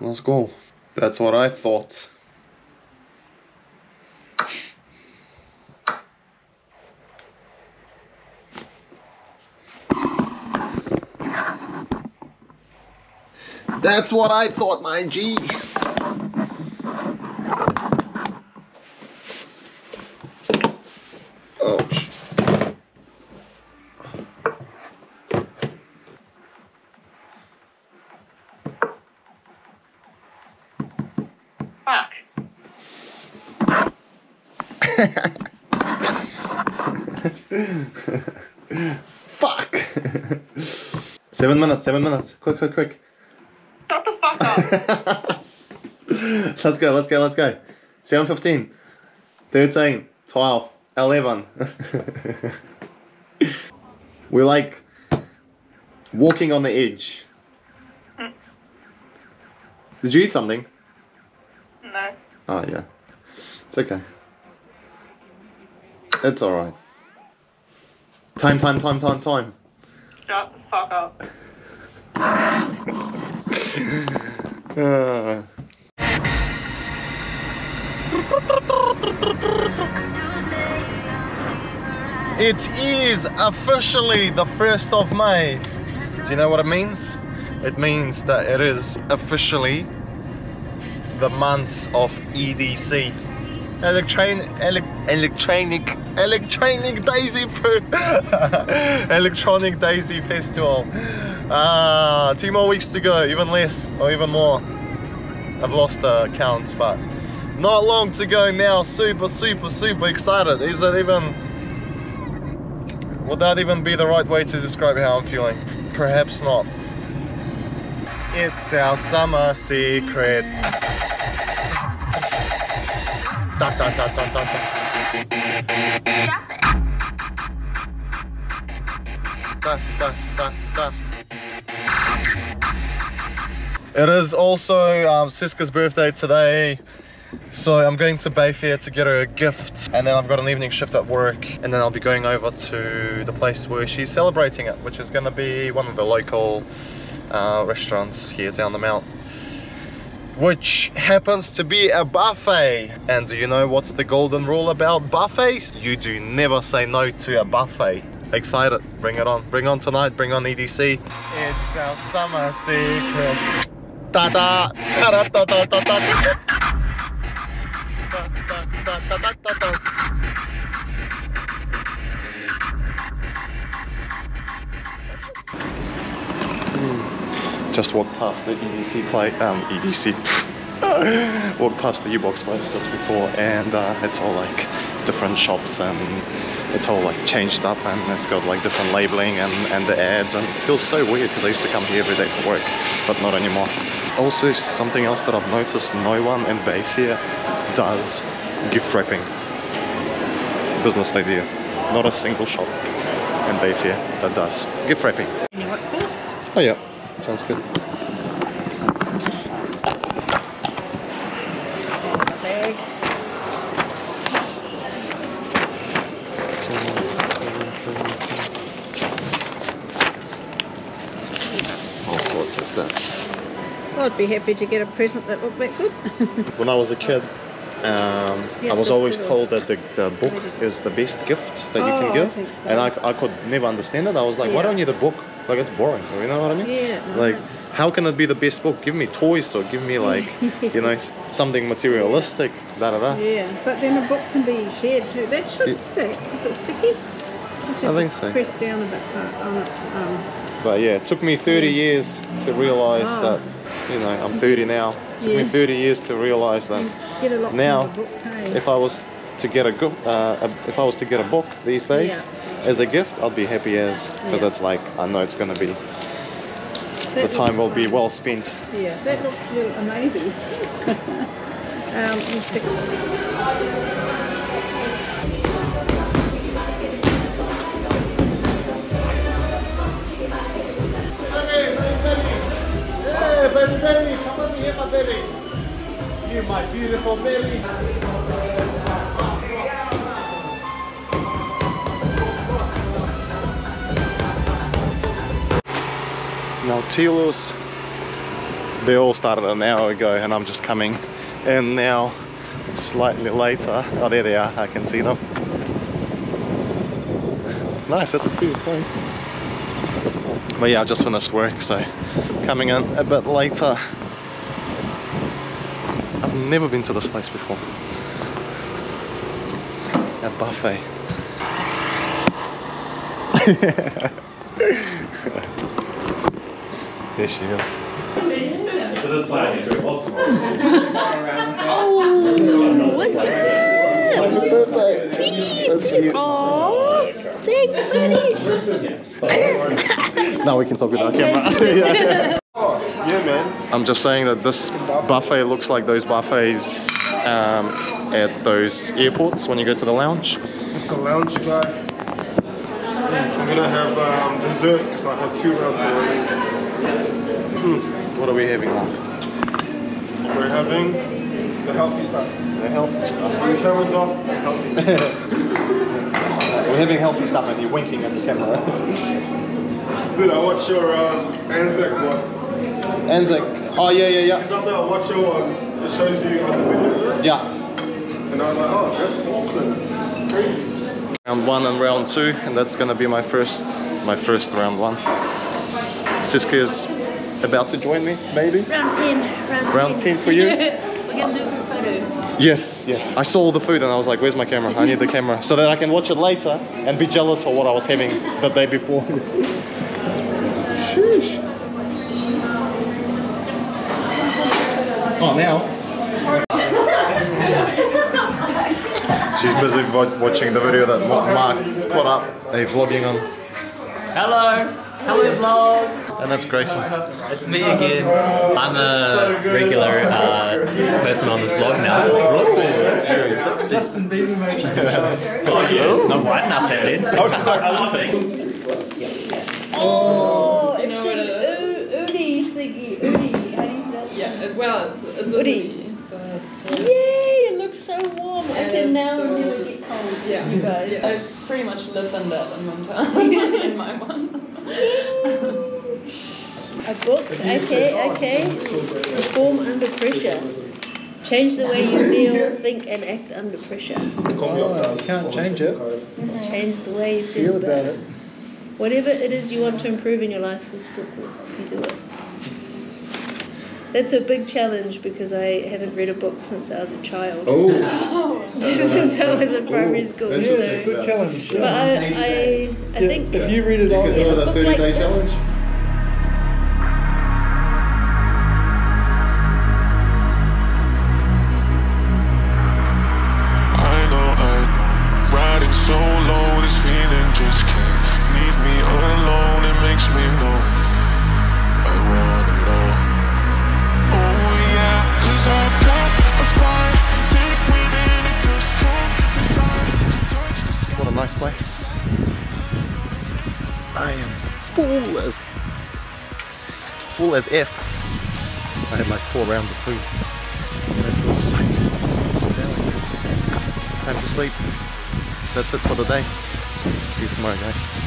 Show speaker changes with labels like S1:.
S1: Let's go. That's what I thought. That's what I thought, my G.
S2: Fuck.
S1: Fuck! seven minutes, seven minutes. Quick, quick, quick.
S2: Shut the fuck up.
S1: let's go, let's go, let's go. 7 15, 13, 12, 11. We're like walking on the edge. Mm. Did you eat something? Oh, yeah. It's okay. It's alright. Time, time, time, time, time.
S2: Shut the fuck up.
S1: Uh. It is officially the 1st of May. Do you know what it means? It means that it is officially the months of EDC. Electron elec electronic electronic daisy electronic daisy festival. Ah, two more weeks to go, even less or even more. I've lost the count, but not long to go now. Super, super, super excited. Is it even? Would that even be the right way to describe how I'm feeling? Perhaps not. It's our summer secret. Da, da, da, da, da, da. Da, da, da, da. It is also um, Siska's birthday today. So I'm going to Bayfair to get her a gift and then I've got an evening shift at work and then I'll be going over to the place where she's celebrating it which is going to be one of the local uh, restaurants here down the mount which happens to be a buffet. And do you know what's the golden rule about buffets? You do never say no to a buffet. Excited, bring it on. Bring on tonight, bring on EDC. It's our summer secret. Ta da! Ta da! Just walked past the EDC plate, um, EDC, walked past the U-Box place just before and uh, it's all like different shops and it's all like changed up and it's got like different labeling and, and the ads and it feels so weird because I used to come here every day for work but not anymore. Also something else that I've noticed no one in Bayfair does gift wrapping. Business idea. Not a single shop in Bayfair that does gift wrapping.
S2: Any course?
S1: Oh yeah, sounds good.
S2: Bag.
S1: All sorts of that.
S2: I'd be happy to get a present that looked that good.
S1: When I was a kid, um,
S2: Yeah,
S1: I was always
S2: sort
S1: told that the, the book is the best gift that you
S2: Oh,
S1: can
S2: I
S1: give.
S2: think so.
S1: And I, I could never understand it. I was like, why
S2: Yeah.
S1: don't you the book? Like, it's boring. You know what I mean?
S2: Yeah, no,
S1: Like,
S2: no.
S1: how can it be the best book? Give me toys or give me, like, you know, something materialistic. Da da da.
S2: yeah, but then a book can be shared too. That should
S1: Yeah.
S2: stick. Is it sticky?
S1: I think so.
S2: Press down a bit uh, on it. Um,
S1: But yeah, it took me 30 years to realize
S2: Oh.
S1: that, you know, I'm 30 now. It took me 30 years to realize that
S2: get a lot
S1: Now,
S2: book, hey?
S1: if I was to get a good, uh, if I was to get a book these days
S2: Yeah.
S1: As a gift, I'll be happy as because
S2: Yeah.
S1: it's like I know it's gonna be the time will be well spent.
S2: Yeah, that looks real amazing. um, you stick.
S1: Hey, baby, baby, come over here, my baby. You, my beautiful baby. Nautilus They all started an hour ago and I'm just coming in now slightly later. Oh, there they are. I can see them. Nice, that's a cute place. But yeah, I just finished work, so coming in a bit later. I've never been to this place before. A buffet. there she is.
S3: Oh, what's that?
S1: Happy birthday! That's cute.
S3: Oh, thanks, buddy.
S1: Now we can talk with our camera. yeah.
S4: Yeah, man.
S1: I'm just saying that this buffet looks like those buffets um, at those airports when you go to the lounge.
S4: It's the lounge guy. I'm gonna have um, dessert because I had two rounds already.
S1: What are we having now?
S4: We're having the healthy stuff.
S1: The healthy stuff.
S4: When the camera's off, the healthy.
S1: We're having healthy stuff and you're winking at the camera.
S4: Dude, I watched your um, Anzac one.
S1: Anzac. Oh yeah, yeah, yeah.
S4: Because after I watch your one, it shows you other videos, right?
S1: Yeah.
S4: And I was like, oh, that's Auckland. Crazy.
S1: Round one and round two, and that's gonna be my first, my first round one. Siska is about to join me, maybe.
S3: Round 10. Round,
S1: Round 10 for you?
S3: We're gonna do a group photo.
S1: Yes, yes. I saw all the food and I was like, where's my camera? I need the camera so that I can watch it later and be jealous for what I was having the day before. Sheesh. Oh, now. She's busy watching the video that Mark put up, a vlogging on.
S5: Hello! Hello vlog!
S1: And that's Grayson.
S5: It's me again. I'm a regular uh, person on this vlog now. Ooh, that's very sexy. Justin Bieber Oh yeah, not white enough there then. I love it.
S3: Oh, it's
S2: know what
S3: an
S2: it
S3: oo- Udi thingy. Udi. How do you pronounce it?
S2: Yeah, well, it's, it's
S3: Woody.
S2: Woody.
S3: Yay, it looks so warm. I
S2: Yeah,
S3: can now
S2: it's so
S3: never
S2: warm.
S3: get cold.
S2: yeah,
S3: You guys.
S2: yeah. I pretty much live in that in Montana in my one.
S3: A book, okay, okay. Perform under pressure. Change the way you feel, think, and act under pressure.
S6: Oh, you can't change it. Mm-hmm.
S3: Change the way you feel,
S6: Feel about it.
S3: Whatever it is you want to improve in your life, this book will help you do it. That's a big challenge because I haven't read a book since I was a child.
S4: Oh,
S3: since I was in oh, primary school.
S6: Yeah, it's a good challenge.
S3: But
S6: Yeah.
S3: I, I, I
S6: Yeah,
S3: think
S6: if you read it all,
S1: You
S3: Yeah,
S1: know
S3: a
S1: the
S3: book
S1: 30
S3: like
S1: day
S3: this.
S1: challenge? Place. I am full as full as F. I had like four rounds of food. And it feels so Time to sleep. That's it for the day. See you tomorrow guys.